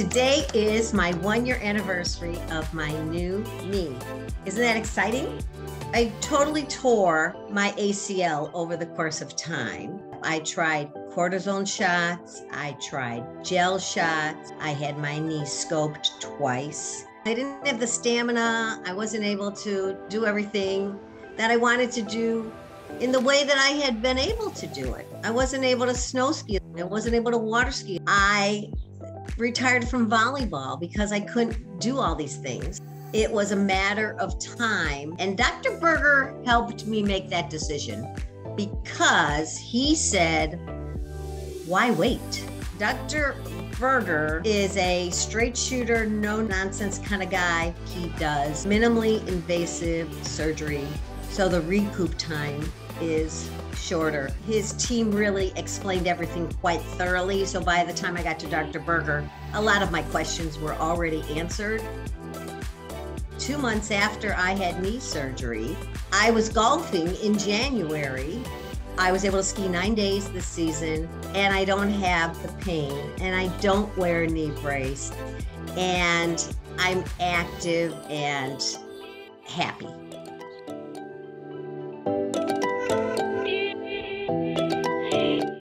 Today is my one year anniversary of my new knee. Isn't that exciting? I totally tore my ACL over the course of time. I tried cortisone shots, I tried gel shots, I had my knee scoped twice. I didn't have the stamina, I wasn't able to do everything that I wanted to do in the way that I had been able to do it. I wasn't able to snow ski, I wasn't able to water ski. I retired from volleyball because I couldn't do all these things. It was a matter of time. And Dr. Berger helped me make that decision because he said, why wait? Dr. Berger is a straight shooter, no nonsense kind of guy. He does minimally invasive surgery. So the recoup time is shorter. His team really explained everything quite thoroughly. So by the time I got to Dr. Berger, a lot of my questions were already answered. Two months after I had knee surgery, I was golfing in January. I was able to ski nine days this season, and I don't have the pain, and I don't wear a knee brace, and I'm active and happy.